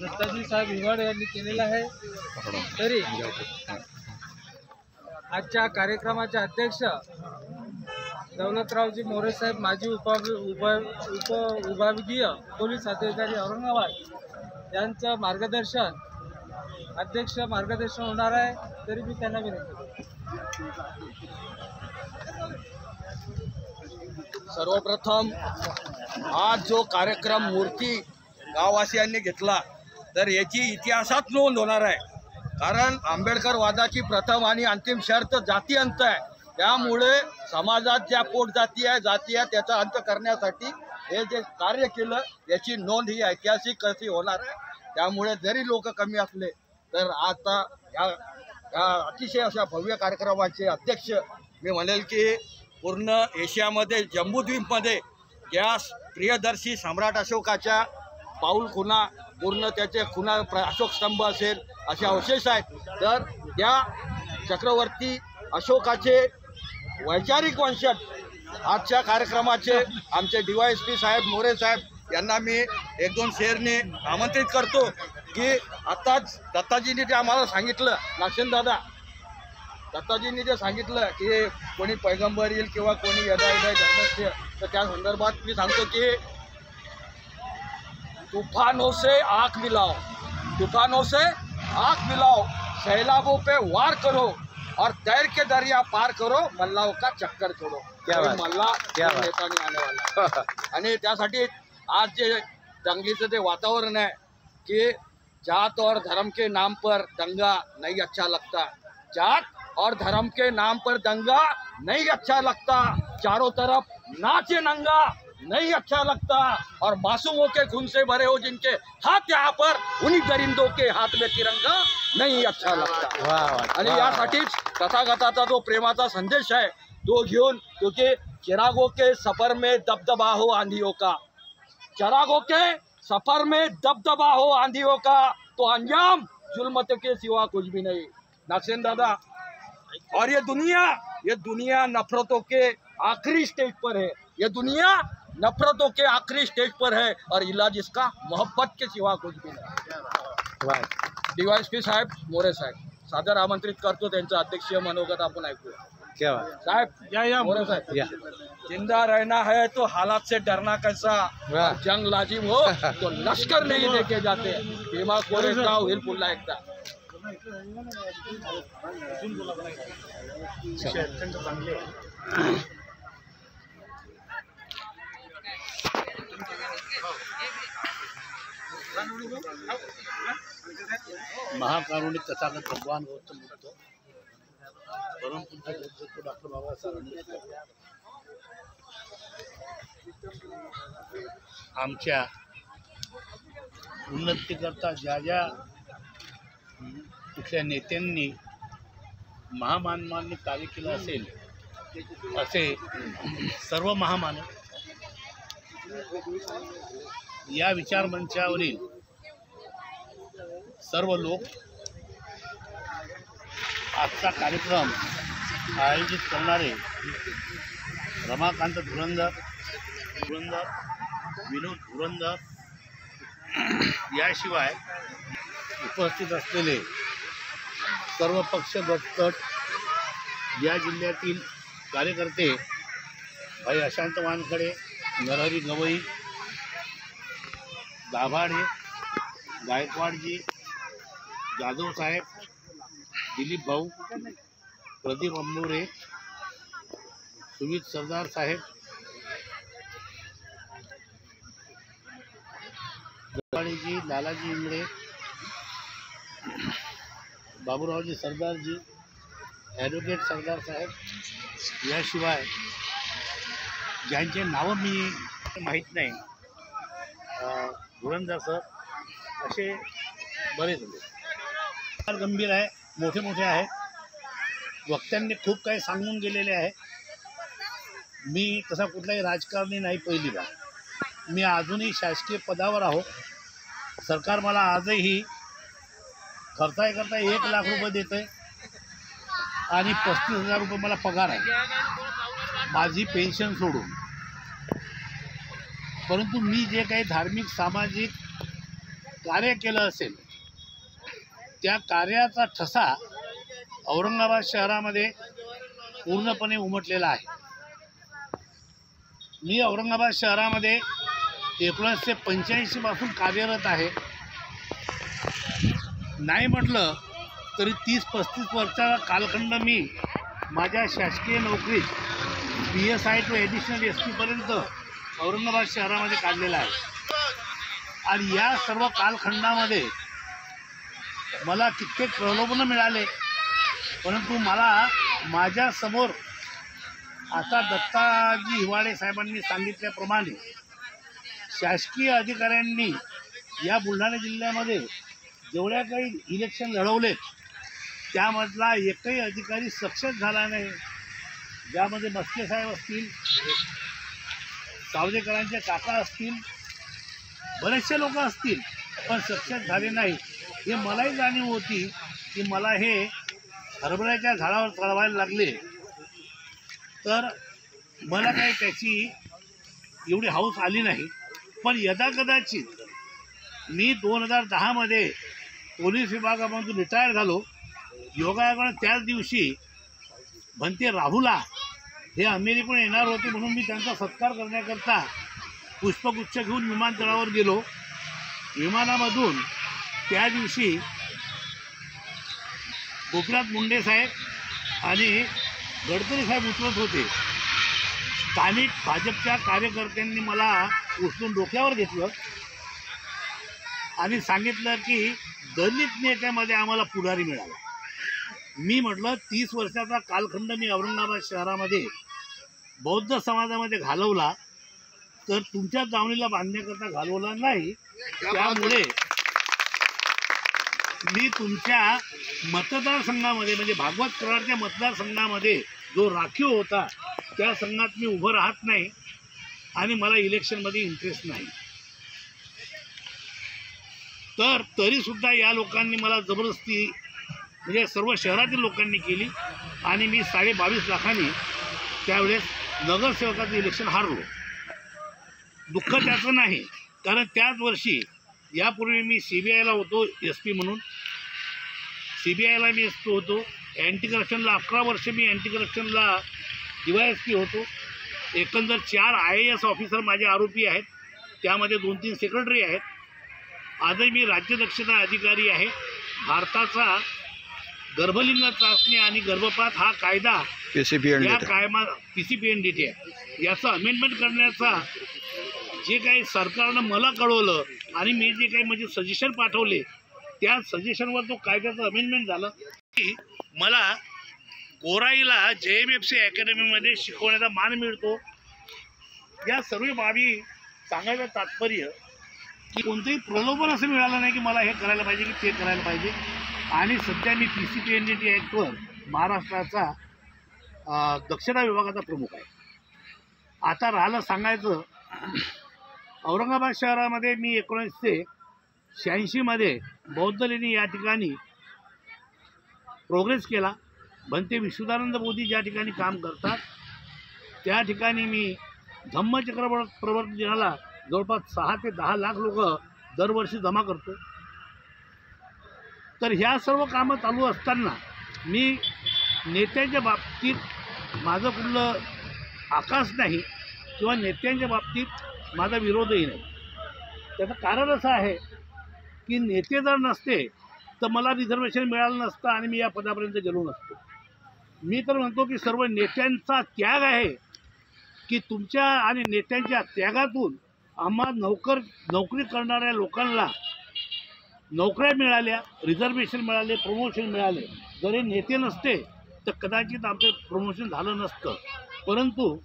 दत्ताजी साहेब हिवाड यांनी केलेला आहे. तरी आजच्या कार्यक्रमाचे अध्यक्ष दौलतरावजी मोरे साहेब माजी उप उप उप विभागीय पोलीस अधिकारी औरंगाबाद यांचं मार्गदर्शन अध्यक्ष मार्गदर्शन होणार आहे तरी मी त्यांना विनंती सर्वप्रथम आज जो कार्यक्रम मूर्ती गाववासियांनी घेतला तर याची इतिहासात नोंद होणार आहे. कारण आंबेडकर वादाची प्रथम आणि अंतिम शर्त जाती अंत आहे. त्यामुळे समाजात ज्या पोट जाती आहे जाती आहे त्याचा अंत करण्यासाठी हे जे कार्य केलं याची नोंद ही ऐतिहासिक कशी होणार आहे त्यामुळे जरी लोक कमी असले तर आता या या अतिशय अशा भव्य कार्यक्रमाचे अध्यक्ष मी म्हणेल की पूर्ण एशियामध्ये जम्बूद्वीपमध्ये या प्रियदर्शी सम्राट अशोकाच्या पाऊल खुना पूर्ण त्याचे खुना प्र अशोक स्तंभ असेल असे अवशेष आहेत. तर त्या चक्रवर्ती अशोकाचे वैचारिक वंशज आजच्या कार्यक्रमाचे आमचे डी वाय एस पी साहेब मोरे साहेब यांना मी एक दोन शेअरने आमंत्रित करतो की आताच दत्ताजींनी ते आम्हाला सांगितलं नाशन दादा दत्ताजींनी जे सांगितलं की कोणी पैगंबर येईल किंवा कोणी यदा यदा जन्मस्य तर त्या संदर्भात मी सांगतो की तूफानों से आँख मिलाओ। तूफानों से आँख मिलाओ। सैलाबों पे वार करो और तैर के दरिया पार करो। मल्लाओं का चक्कर छोड़ो। क्या बात. मल्ला क्या. नेता नहीं आने वाला आणि त्यासाठी आज जे दंगलीचं जे वातावरण आहे की जात और धर्म के नाम पर दंगा नहीं अच्छा लगता। जात और धर्म के नाम पर दंगा नहीं अच्छा लगता। चारों तरफ़ नाचे नंगा। नहीं अच्छा लगता। और मासूमों के खून से भरे हो जिनके हाथ यहाँ पर उन्हीं दरिंदों के हाथ में तिरंगा नहीं अच्छा लगता। वा वा आणि. यासाठीच तथागताचा जो प्रेमाचा संदेश आहे तो घेऊन क्योंकि चिरागों के सफ़र में दबदबा हो आंधियों का। चिरागों के सफ़र में दबदबा हो आंधियों का तो अंजाम जुलमत के सिवा कुछ भी नहीं। नागसेन दादा और ये दुनिया ये दुनिया नफरतों के आखिरी स्टेज पर है। ये दुनिया नफरतों के आखिरी स्टेज पर है और इलाज इसका मोहब्बत के सिवा कुछ भी नहीं। वा डीवायएसपी साहेब मोरे साहेब सादर आमंत्रित करतो त्यांचं अध्यक्षीय मनोगत आपण ऐकूया। क्या बात साहेब या या मोरे साहेब ज़िंदा रहना है तो हालात से डरना कैसा? जंग लाजिम हो तो लश्कर नहीं लेके जाते। भीमा कोरेगाव होईल पुन्हा एकदा महाकारुणिक तथागत भगवान गौतम बुद्ध. परमपूज्य जगद्गुरु डॉक्टर बाबासाहेब आंबेडकर आमच्या उन्नतीकरता ज्या ज्या कुठल्या नेत्यांनी महामानवांनी कार्य केलं असेल असे सर्व महामानव या विचारमंचावरील सर्व लोक आजचा कार्यक्रम आयोजित करणारे रमाकांत धुरंधर धुरंधर विनोद धुरंधर याशिवाय उपस्थित असलेले सर्व पक्ष गटतट या जिल्ह्यातील कार्यकर्ते भाई अशांत वानखडे नरहरी गवई दाभाडे गायकवाडजी जाधव साहेब दिलीप भाऊ प्रदीप अंबोरे सुमित सरदार साहेब गवाणीजी लालाजी इंगळे बाबूरावजी सरदारजी ॲडव्होकेट सरदार साहेब याशिवाय ज्यांचे नावं मी माहीत नाही अं, सर असे बरेच लोक. फार गंभीर आहे मोठे मोठे आहे. वक्त्यांनी खूप काही सांगून गेलेले आहे. मी तसा कुठलाही राजकारणी नाही पहिली बा मी अजूनही शासकीय पदावर आहो. सरकार मला आजही खर्चाय करता एक लाख रुपये देतं आणि पस्तीस हजार रुपये मला पगार आहे. माझी पेन्शन सोडून. परंतु मी जे काही धार्मिक सामाजिक कार्य केलं असेल त्या कार्याचा ठसा औरंगाबाद शहरामध्ये पूर्णपणे उमटलेला आहे. मी औरंगाबाद शहरामध्ये एकोणीसशे पंच्याऐंशीपासून कार्यरत आहे. नाही म्हटलं तरी तीस पस्तीस वर्षाचा कालखंड मी माझ्या शासकीय नोकरीत B S I two additional S पीपर्यंत Aurangabad शहरामध्ये काढलेला आहे. आणि या सर्व कालखंडामध्ये मला कित्येक प्रलोभनं मिळाले. परंतु मला माझ्यासमोर आता दत्ताजी हिवाळे साहेबांनी सांगितल्याप्रमाणे शासकीय अधिकाऱ्यांनी या बुलढाणा जिल्ह्यामध्ये जेवढ्या काही इलेक्शन लढवलेत त्यामधला एकही अधिकारी सक्सेस झाला नाही. ज्यामध्ये मस्के साहेब असतील सावदेकरांचे काका असतील बरेचसे लोक असतील पण सक्सेस झाले नाही हे मलाही जाणीव होती की मला हे हरभऱ्याच्या झाडावर चढवायला लागले. तर मला काही त्याची एवढी हौस आली नाही. पण यदा कदाचित मी दोन हजार दहामध्ये पोलीस विभागामधून रिटायर झालो. योगायोगानं त्याच दिवशी भंते राहुला हे अमेरिकेकडून येणार होते म्हणून मी त्यांचा सत्कार करण्याकरता पुष्पगुच्छ घेऊन विमानतळावर गेलो. विमानामधून त्या दिवशी गोपीनाथ मुंडे साहेब आणि गडकरी साहेब उतरत होते. स्थानिक भाजपच्या कार्यकर्त्यांनी मला उचलून डोक्यावर घेतलं आणि सांगितलं की दलित नेत्यामध्ये आम्हाला पुढारी मिळाला. मी म्हटलं तीस वर्षाचा कालखंड मी औरंगाबाद शहरामध्ये बौद्ध समाजामध्ये घालवला तर तुमच्या दावणीला बांधण्याकरता घालवला नाही. त्यामुळे मी तुमच्या मतदारसंघामध्ये म्हणजे भागवत कराडच्या मतदारसंघामध्ये जो राखीव होता त्या संघात मी उभं राहत नाही आणि मला इलेक्शनमध्ये इंटरेस्ट नाही. तर तरीसुद्धा या लोकांनी मला जबरदस्ती म्हणजे सर्व शहरातील लोकांनी केली आणि मी साडे बावीस लाखांनी त्यावेळेस नगरसेवकाचं इलेक्शन हारलो. दुःख त्याचं नाही कारण त्याच वर्षी यापूर्वी मी सी बी आयला होतो एस पी म्हणून. सी बी आयला मी एस पी होतो. अँटी करप्शनला अकरा वर्ष मी अँटी करप्शनला डी वाय एस पी होतो. एकंदर चार आय ए एस ऑफिसर माझे आरोपी आहेत. त्यामध्ये दोन तीन सेक्रेटरी आहेत. आजही मी राज्य दक्षता अधिकारी आहे. भारताचा गर्भलिंग चाचणी आणि गर्भपात हा कायदा पी सी पी या कायमा P C P N D T आहे. याचं अमेंडमेंट करण्याचा जे काही सरकारनं मला कळवलं आणि मी जे काही म्हणजे सजेशन पाठवले त्या सजेशनवर तो कायद्याचं अमेंडमेंट झालं. की मला गोराईला जे एम एफ सी अकॅडमीमध्ये शिकवण्याचा मान मिळतो. या सर्व बाबी सांगायचं तात्पर्य की कोणतंही प्रलोभन असं मिळालं नाही की मला हे करायला पाहिजे की ते करायला पाहिजे. आणि सध्या मी P C P N D T ॲक्टवर महाराष्ट्राचा दक्षता विभागाचा प्रमुख आहे. आता राहिलं सांगायचं औरंगाबाद शहरामध्ये मी एकोणीसशे शहाऐंशीमध्ये बौद्ध लेणी या ठिकाणी प्रोग्रेस केला. भंते विश्वदानंद मोदी ज्या ठिकाणी काम करतात त्या ठिकाणी मी धम्मचक्र प्रवर्तन दिनाला जवळपास सहा ते दहा लाख लोक दरवर्षी जमा करतो. तर ह्या सर्व कामं चालू असताना मी नेत्यांच्या बाबतीत माझं कुठलं आकाश नाही किंवा नेत्यांच्या बाबतीत माझा विरोधही नाही. त्याचं कारण असं आहे की नेते जर नसते तर मला रिझर्वेशन मिळालं नसतं आणि मी या पदापर्यंत गेलो नसतो. मी तर म्हणतो की सर्व नेत्यांचा त्याग आहे की तुमच्या आणि नेत्यांच्या त्यागातून आम्हा नोकर नोकरी करणाऱ्या लोकांना नोकऱ्या मिळाल्या रिझर्वेशन मिळाले प्रमोशन मिळाले. जरी नेते नसते तर कदाचित आमचं प्रमोशन झालं नसतं. परंतु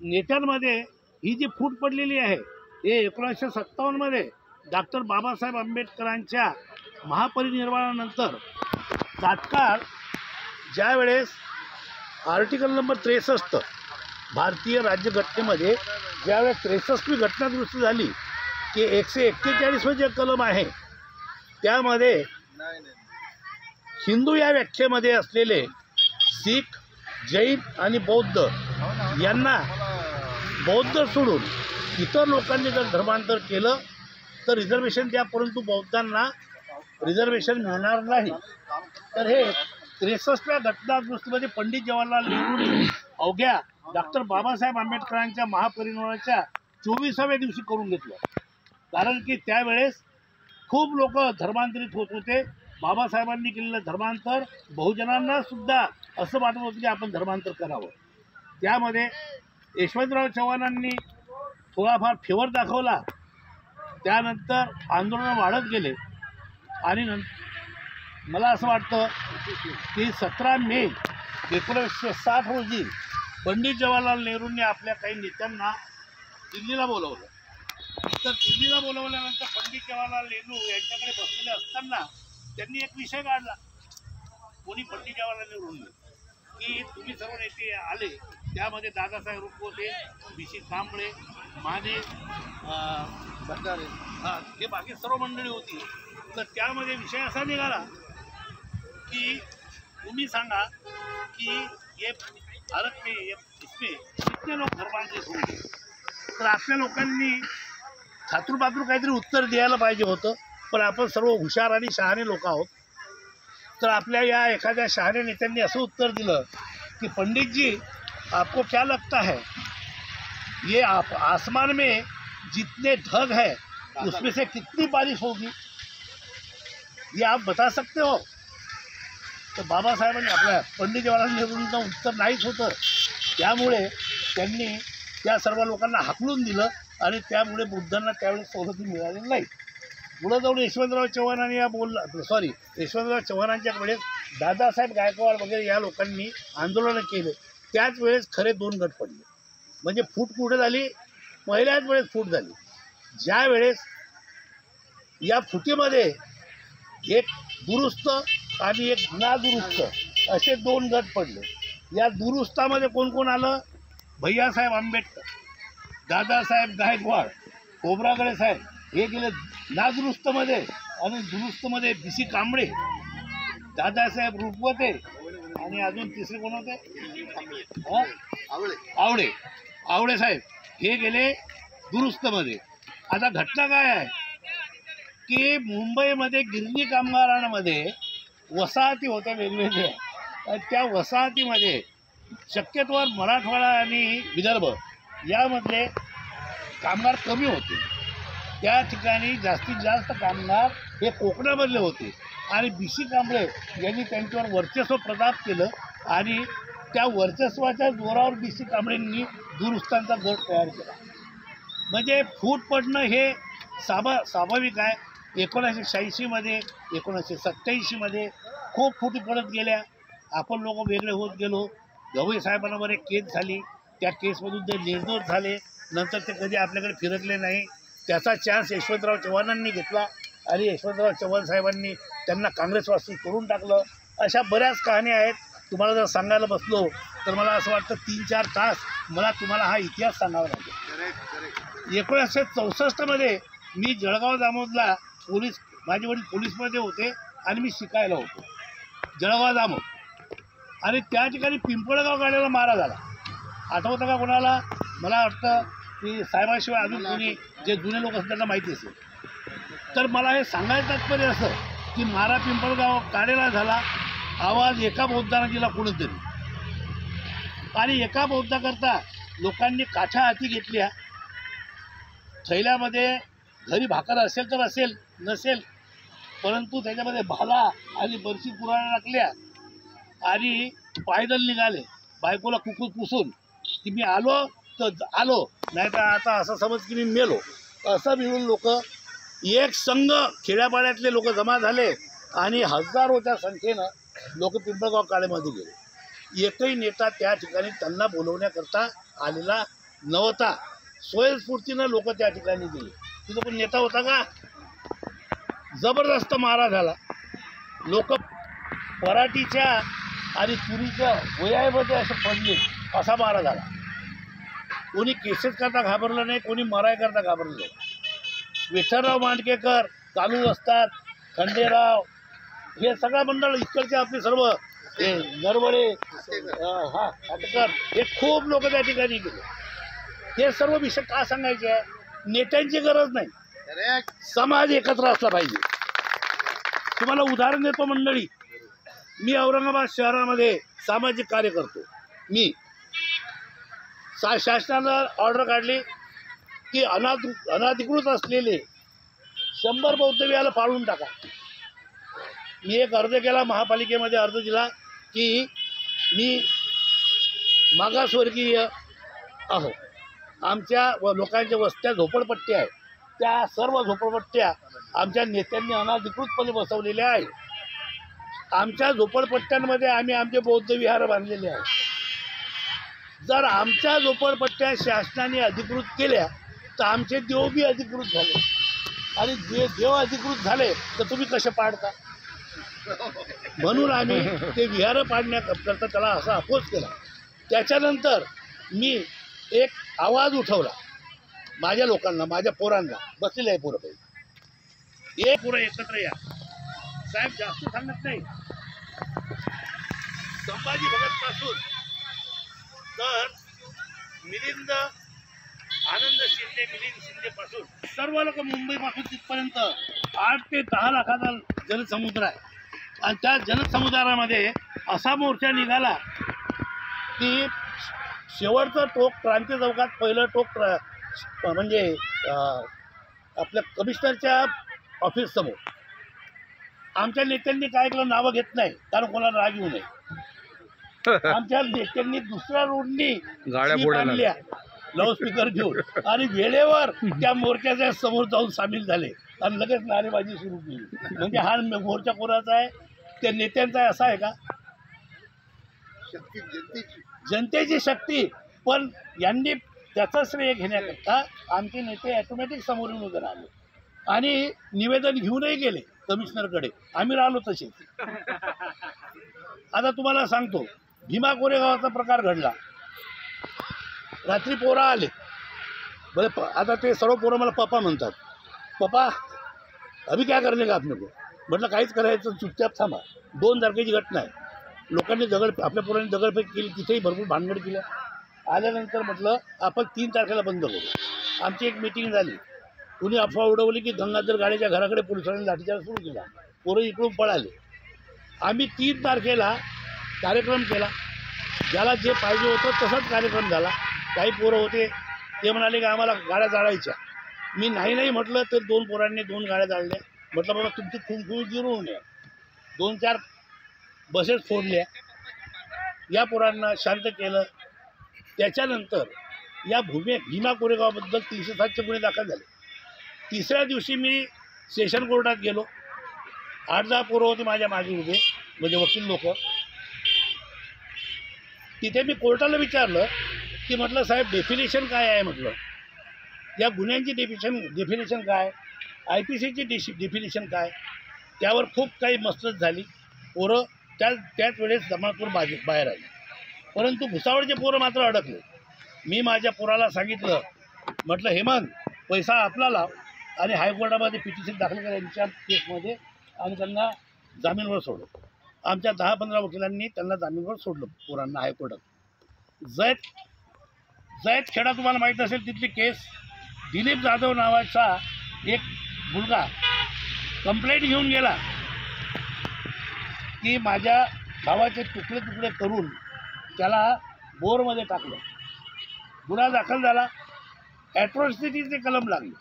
नेत्यांमध्ये ही जी फूट पडलेली आहे हे एकोणीसशे सत्तावन्नमध्ये डॉक्टर बाबासाहेब आंबेडकरांच्या महापरिनिर्वाणानंतर तात्काळ ज्यावेळेस आर्टिकल नंबर त्रेसष्ट भारतीय राज्यघटनेमध्ये ज्यावेळेस त्रेसष्टवी घटना झाली की एकशे एक्केचाळीसवं जे कलम आहे त्यामध्ये हिंदू या व्याख्येमध्ये असलेले शीख जैन आणि बौद्ध यांना बौद्ध सोडून इतर लोकांनी जर धर्मांतर केलं तर रिझर्वेशन द्या परंतु बौद्धांना रिझर्वेशन मिळणार नाही. तर हे त्रेसष्टव्या घटनादृष्टीमध्ये पंडित जवाहरलाल नेहरू अवघ्या डॉक्टर बाबासाहेब आंबेडकरांच्या महापरिनिर्वाणाच्या चोवीसाव्या दिवशी करून घेतलं. कारण की त्यावेळेस खूप लोक धर्मांतरित होत होते. बाबासाहेबांनी केलेलं धर्मांतर बहुजनांना सुद्धा असं वाटत होतं की आपण धर्मांतर करावं. त्यामध्ये यशवंतराव चव्हाणांनी थोडाफार फेवर दाखवला. त्यानंतर आंदोलन वाढत गेले. आणि नं मला असं वाटतं की सतरा मे एकोणीसशे साठ रोजी पंडित जवाहरलाल नेहरूंनी आपल्या काही नेत्यांना दिल्लीला बोलवलं. तर दिल्लीला बोलवल्यानंतर पंडित जवाहरलाल नेहरू यांच्याकडे बसलेले असताना त्यांनी एक विषय काढला. कोणी पंडित जवाहरलाल नेहरूंनी? की तुम्ही सर्व नेते आले त्यामध्ये दादासाहेब रुप होते बी सी कांबळे माने भंडारे. हां हे बाकी सर्व मंडळी होती. तर त्यामध्ये विषय असा निघाला की तुम्ही सांगा की ये भारत में ये इसमें कितने लोक धर्मांतरित होंगे तर आपल्या लोकांनी थातूर काहीतरी उत्तर द्यायला पाहिजे होतं पण आपण सर्व हुशार आणि शहाणे लोक आहोत. तर आपल्या या एखाद्या शहाण्या नेत्यांनी असं उत्तर दिलं कि पंडित जी आपको क्या लगता है? ये आप आसमान में जितने ढग है उसमें से कितनी बारिश होगी? ये आप बता सकते हो? तर बाबासाहेबांनी आपल्या पंडित जवाहरलाल नेहरूंचं उत्तर नाहीच होतं. त्यामुळे त्यांनी त्या सर्व लोकांना हाकलून दिलं आणि त्यामुळे बुद्धांना त्यावेळेस सवलती मिळाली नाही. पुढं जाऊन यशवंतराव चव्हाणांनी या बोलला सॉरी यशवंतराव चव्हाणांच्या वेळेस दादासाहेब गायकवाड वगैरे या लोकांनी आंदोलनं केले. त्याच वेळेस खरे दोन गट पडले. म्हणजे फूट कुठे झाली पहिल्याच वेळेस फूट झाली. ज्या वेळेस या फुटीमध्ये एक दुरुस्त आणि एक नादुरुस्त असे दोन गट पडले. या दुरुस्तामध्ये कोण कोण आलं? भैयासाहेब आंबेडकर दादासाहेब गायकवाड खोबरागडे साहेब हे गेले नादुरुस्तमध्ये आणि दुरुस्तमध्ये बी सी कांबळे दादासाहेब रुपवते आणि अजून तिसरे कोण होते? आवडे आवडे साहेब हे गेले दुरुस्तमध्ये. आता घटना काय आहे? की मुंबईमध्ये गिरणी कामगारांमध्ये वसाहती होत्या वेगवेगळ्या. आणि त्या वसाहतीमध्ये शक्यतोवर मराठवाडा आणि विदर्भ यामधले कामगार कमी होते. त्या ठिकाणी जास्तीत जास्त कामगार हे कोकणामधले होते. आणि बी सी कांबळे यांनी त्यांच्यावर वर्चस्व प्रताप केलं आणि त्या वर्चस्वाच्या जोरावर बी सी कांबळेंनी दुरुस्तांचा गट तयार केला. म्हणजे फूट पडणं हे साभा स्वाभाविक आहे. एकोणीसशे शहाऐंशीमध्ये एकोणीसशे सत्त्याऐंशीमध्ये खूप फुटी पडत गेल्या. आपण लोक वेगळे होत गेलो. गवई साहेबांवर एक केस झाली. त्या केसमधून ते निर्दोष झाले. नंतर ते कधी आपल्याकडे फिरकले नाही. त्याचा चान्स यशवंतराव चव्हाणांनी घेतला आणि यशवंतराव चव्हाण साहेबांनी त्यांना काँग्रेसवासी करून टाकलं. अशा बऱ्याच कहाण्या आहेत. तुम्हाला जर सांगायला बसलो तर मला असं वाटतं तीन चार तास मला तुम्हाला हा इतिहास सांगावा लागेल. एकोणीसशे चौसष्टमध्ये मी जळगाव जामोदला पोलीस माझे वडील पोलीसमध्ये होते आणि मी शिकायला होतो. जळगाव जामोद आणि त्या ठिकाणी पिंपळगाव गाड्याला मारा झाला. आठवतं का कोणाला? मला वाटतं की साहेबाशिवाय अजून कोणी जे जुने लोक असतात त्यांना माहिती असेल. तर मला हे सांगायचं तात्पर्य असं की मारा पिंपळगाव काढेला झाला आवाज एका बौद्धानं दिला कोणीतरी. आणि एका बौद्धाकरता लोकांनी काठ्या हाती घेतल्या. थैल्यामध्ये घरी भाकर असेल तर असेल नसेल परंतु त्याच्यामध्ये भाला आणि बर्शी पुराणा टाकल्या आणि पायदल निघाले. बायकोला कुकूर पुसून की मी आलो तर आलो. नाही तर आता असं समज की मी मेलो असं मिळून लोक एक संघ खेड्यापाड्यातले लोक जमा झाले आणि हजारोच्या संख्येनं लोक पिंपळगाव काळेमध्ये गेले. एकही नेता त्या ठिकाणी त्यांना बोलवण्याकरता आलेला नव्हता. स्वयंस्फूर्तीनं लोक त्या ठिकाणी गेले. तिथं पण नेता होता का? जबरदस्त मारा झाला लोक पराठीच्या आणि तुरीच्या वयामध्ये असं पडले असा मारा झाला कोणी केसेस करता घाबरलं नाही कोणी मराय करता घाबरलं नाही. विठ्ठलराव मांडकेकर चालू असतात खंडेराव हे सगळा मंडळ इकडचे आपले सर्व हे नरवडे हा हाटकर हे खूप लोक त्या ठिकाणी गेले. हे सर्व विषय का सांगायचे आहे? नेत्यांची गरज नाही. समाज एकत्र असला पाहिजे. तुम्हाला उदाहरण देतो मंडळी. मी औरंगाबाद शहरामध्ये सामाजिक कार्य करतो. मी सा शासनानं ऑर्डर काढली की अनाध अनाधिकृत असलेले शंभर बौद्ध पाळून टाका. मी एक अर्ज केला महापालिकेमध्ये अर्ज दिला की मी मागासवर्गीय आहो. आमच्या व लोकांच्या वस्त्या झोपडपट्ट्या आहेत. त्या सर्व झोपडपट्ट्या आमच्या नेत्यांनी अनाधिकृतपणे बसवलेल्या आहेत. आमच्या झोपडपट्ट्यांमध्ये आम्ही आमचे बौद्ध विहार बांधलेले आहेत. जर आमच्या झोपडपट्ट्या शासनाने अधिकृत केल्या तर आमचे देव बी अधिकृत झाले. आणि जे देव अधिकृत झाले तर तुम्ही कसे पाडता? म्हणून आम्ही ते विहार पाडण्याकरता त्याला असा अपोज केला. त्याच्यानंतर मी एक आवाज उठवला. माझ्या लोकांना माझ्या पोरांना बसलेलं आहे पोरं पाहिजे हे पोरं एकत्र या. साहेब जास्त सांगत नाही. संभाजी भगतपासून तर मिलिंद आनंद शिंदे मिलिंद शिंदेपासून. सर्व लोक मुंबईपासून तिथपर्यंत आठ ते दहा लाखाचा जनसमुद्र आहे. आणि त्या जनसमुदायामध्ये असा मोर्चा निघाला की शेवटचं टोक क्रांती चौकात पहिलं टोक क्रा- म्हणजे आपल्या कमिशनरच्या ऑफिससमोर आमच्या नेत्यांनी काय केलं? नावं घेत नाही. कारण कोणाला राग येऊ नये. आमच्या नेत्यांनी दुसऱ्या रोडनी गाड्या जीप आणल्या. लाऊडस्पीकर घेऊन. आणि वेळेवर त्या मोर्चाच्या समोर जाऊन सामील झाले. आणि लगेच नारेबाजी सुरू केली. म्हणजे हा मोर्चा कोणाचा आहे? त्या नेत्यांचा आहे असा आहे का? जनतेची. शक्ती. पण यांनी त्याचा श्रेय घेण्याकरता आमचे नेते ॲटोमॅटिक समोर येऊन उभे राहिले. आणि निवेदन घेऊनही गेले कमिशनरकडे आम्ही राहिलो तसे आता तुम्हाला सांगतो. भीमा कोरेगावचा प्रकार घडला. रात्री पोरं आले. बरं प आता ते सर्व पोरं मला पप्पा म्हणतात. पप्पा अभि काय करणे का आपल्या म्हटलं काहीच करायचं चुपचाप थांबा. दोन तारखेची घटना आहे. लोकांनी दगड आपल्या पोरांनी दगडफेक केली तिथेही भरपूर भांडण केलं आल्यानंतर म्हटलं आपण तीन तारखेला बंद करू. आमची एक मिटिंग झाली. कुणी अफवा उडवली की गंगाधर गाडीच्या घराकडे पोलिसांनी लाठीचार्ज सुरू केला. पोरं इकडून पळाले. आम्ही तीन तारखेला कार्यक्रम केला. ज्याला जे पाहिजे होतं तसाच कार्यक्रम झाला. काही पोरं होते ते म्हणाले की आम्हाला गाड्या जाळायच्या. मी नाही नाही म्हटलं तर दोन पोरांनी दोन गाड्या जाळल्या. म्हटलं बाबा तुमची खुणखुणी जिरवून नये दोन चार बसेस फोडल्या. या पोरांना शांत केलं. त्याच्यानंतर या भूमी भीमा कोरेगावबद्दल तीनशे सातशे गुन्हे दाखल झाले. तिसऱ्या दिवशी मी सेशन कोर्टात गेलो. आठ दहा पोरं होते माझ्या मागे उभे म्हणजे वकील लोक. तिथे मी कोर्टाला विचारलं की म्हटलं साहेब डेफिनेशन काय आहे? म्हटलं. या गुन्ह्यांची डेफिशन डेफिनेशन काय? आय पी सीची डिशि डेफिनेशन काय? त्यावर खूप काही मस्तच झाली. पोरं त्या त्याच वेळेस जमातपूर बाजे बाहेर आली. परंतु भुसावळचे पोरं मात्र अडकले. मी माझ्या पोराला सांगितलं म्हटलं हेमंत पैसा आपला लाव आणि हायकोर्टामध्ये पिटिशन दाखल करा यांच्या केसमध्ये आणि त्यांना जामीनवर सोडव. आमच्या दहा पंधरा वकिलांनी त्यांना जामीनवर सोडलं पोरांना हायकोर्टात. जैत जैत खेडा तुम्हाला माहीत असेल तिथली केस दिलीप जाधव नावाचा एक मुलगा कंप्लेंट घेऊन गेला की माझ्या भावाचे तुकडे तुकडे करून त्याला बोरमध्ये टाकलं. गुन्हा दाखल झाला. ॲट्रॉसिटीचे कलम लागले.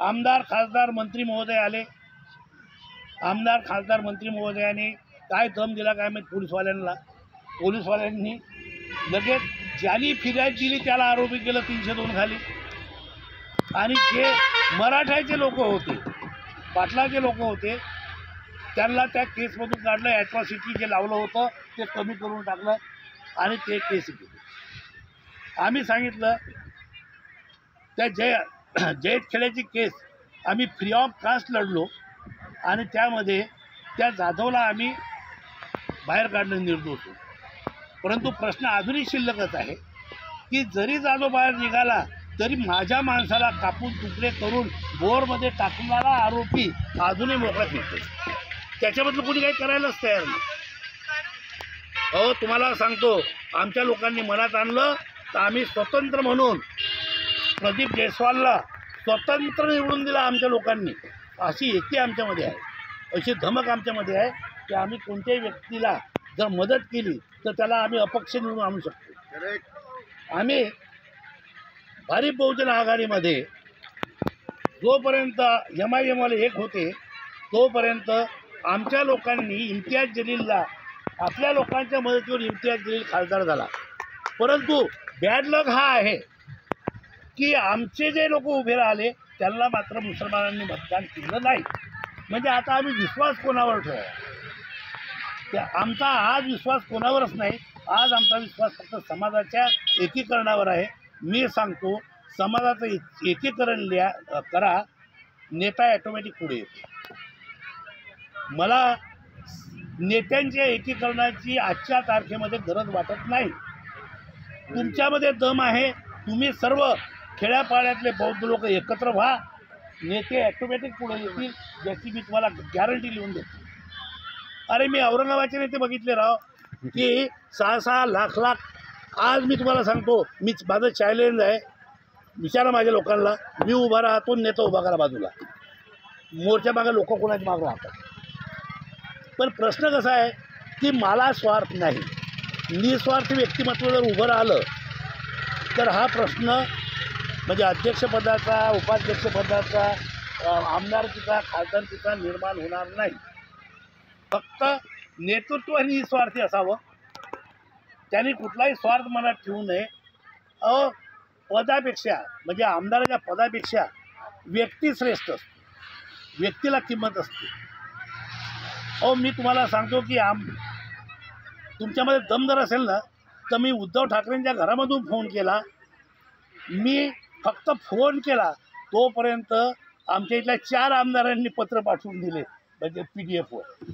आमदार खासदार मंत्री महोदय आले. आमदार खासदार मंत्री महोदयाने काय दम दिला काय माहीत पोलीसवाल्यांना. पोलीसवाल्यांनी लगेच ज्यांनी फिर्याद दिली त्याला आरोपी केलं तीनशे दोन खाली. आणि जे मराठाचे लोक होते पाटलाचे लोक होते त्यांना त्या केसमधून काढलं ॲट्रॉसिटी जे लावलं होतं ते कमी करून टाकलं आणि ते केस केली. आम्ही सांगितलं त्या जय जयत खेड्याची केस आम्ही फ्री ऑफ कास्ट लढलो. आणि त्यामध्ये त्या जाधवला आम्ही बाहेर काढणं निर्दोष होतो परंतु प्रश्न अजूनही शिल्लकच आहे की जरी जाधव बाहेर निघाला तरी माझ्या माणसाला कापून तुकडे करून बोरमध्ये टाकणारा आरोपी अजूनही मोकळा फिरतो त्याच्याबद्दल कुणी काही करायलाच तयार नाही. अहो तुम्हाला सांगतो आमच्या लोकांनी मनात आणलं तर आम्ही स्वतंत्र म्हणून प्रदीप जयस्वालला स्वतंत्र निवडून दिला आमच्या लोकांनी. अशी एकटी आमच्यामध्ये आहे. अशी धमक आमच्यामध्ये आहे की आम्ही कोणत्याही व्यक्तीला जर मदत केली तर त्याला आम्ही अपक्ष निवडून आणू शकतो. आम्ही भारी बहुजन आघाडीमध्ये जोपर्यंत एम आय एमवाले एक होते तोपर्यंत आमच्या लोकांनी इम्तियाज जलीलला आपल्या लोकांच्या मदतीवर इम्तियाज जलील खासदार झाला. परंतु बॅड लक हा आहे की आमचे जे लोक उभे राहिले त्यांना मात्र मुसलमानांनी मतदान केलं नाही. म्हणजे आता आम्ही विश्वास कोणावर ठेवा? त्या आमचा आज विश्वास कोणावरच नाही. आज आमचा विश्वास फक्त समाजाच्या एकीकरणावर आहे. मी सांगतो समाजाचं एकीकरण लिहा करा. नेता ॲटोमॅटिक पुढे येतो. मला नेत्यांच्या एकीकरणाची आजच्या तारखेमध्ये गरज वाटत नाही. तुमच्यामध्ये दम आहे. तुम्ही सर्व खेड्यापाड्यातले बौद्ध लोक एकत्र व्हा नेते ॲटोमॅटिक पुढे येतील ज्याची मी तुम्हाला गॅरंटी लिहून देतो अरे मी औरंगाबादचे नेते बघितले राव की सहा सहा लाख लाख आज मी तुम्हाला सांगतो मी माझं चॅलेंज आहे विचारा माझ्या लोकांना मी उभा राहतो नेता उभा करा बाजूला. मोर्चा मागे लोक कोणाची माग राहतात? पण प्रश्न कसा आहे की मला स्वार्थ नाही. निस्वार्थी व्यक्तिमत्व जर उभं राहिलं तर हा प्रश्न म्हणजे अध्यक्षपदाचा उपाध्यक्षपदाचा अ, आमदारकीचा खासदारकीचा निर्माण होणार नाही. फक्त नेतृत्व निस्वार्थी असावं. त्यांनी कुठलाही स्वार्थ मनात ठेवू नये. अ पदापेक्षा म्हणजे आमदाराच्या पदापेक्षा व्यक्ती श्रेष्ठ असते. व्यक्तीला किंमत असते. अहो मी तुम्हाला सांगतो की आम तुमच्यामध्ये दम जर असेल ना तर मी उद्धव ठाकरेंच्या घरामधून फोन केला. मी फक्त फोन केला तोपर्यंत आमच्या इथल्या चार आमदारांनी पत्र पाठवून दिले म्हणजे पी डी एफवर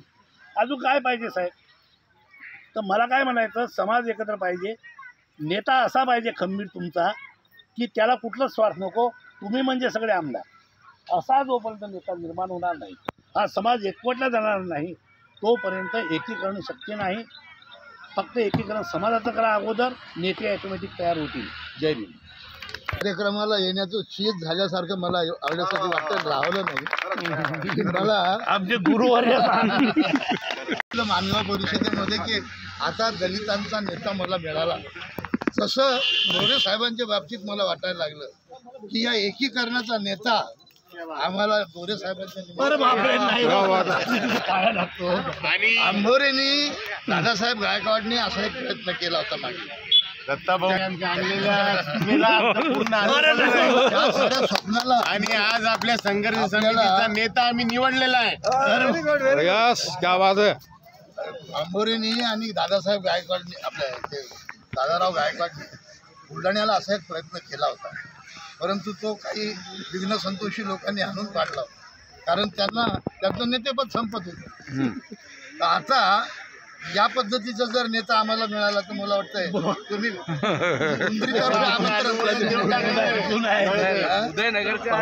अजून काय पाहिजे साहेब? तर मला काय म्हणायचं समाज एकत्र पाहिजे. नेता असा पाहिजे खंबीर तुमचा की त्याला कुठलाच स्वार्थ नको तुम्ही म्हणजे सगळे आमदार. असा जोपर्यंत नेता निर्माण होणार नाही हा समाज एकवटला जाणार नाही तोपर्यंत एकीकरण शक्य नाही. फक्त एकीकरण समाजाचं करा अगोदर नेते ॲटोमॅटिक तयार होतील. जय भीम. कार्यक्रमाला येण्याचं शीत झाल्यासारखं मला आवडण्यासाठी वाटतं राहलं नाही. मला आमचे गुरुवर्य आपलं मानवा परिषदेमध्ये की आता दलितांचा नेता मला मिळाला. तसं मोरे साहेबांच्या बाबतीत मला वाटायला लागलं की या एकीकरणाचा नेता आम्हाला मोरे साहेबांच्या अरे बापरे नाही. निमित्तानं काय लागतो? आणि आंबोरेनी दादासाहेब गायकवाडने असा एक प्रयत्न केला होता मागे. दत्ताभाऊ यांच्या आणलेल्या स्वप्नाला. आणि आज आपल्या संघर्ष समितीचा नेता आम्ही निवडलेला आहे. आंबोरेनी आणि दादासाहेब गायकवाडनी आपल्या ते दादाराव गायकवाडनी बुलढाण्याला असा एक प्रयत्न केला होता. परंतु तो काही विघ्न संतोषी लोकांनी आणून पाडला होता. कारण त्यांना त्यांचं नेतेपद संपत होतं. तर आता या पद्धतीचा जर नेता आम्हाला मिळाला तर मला वाटतंय तुम्ही. हा? उदयनगरच्या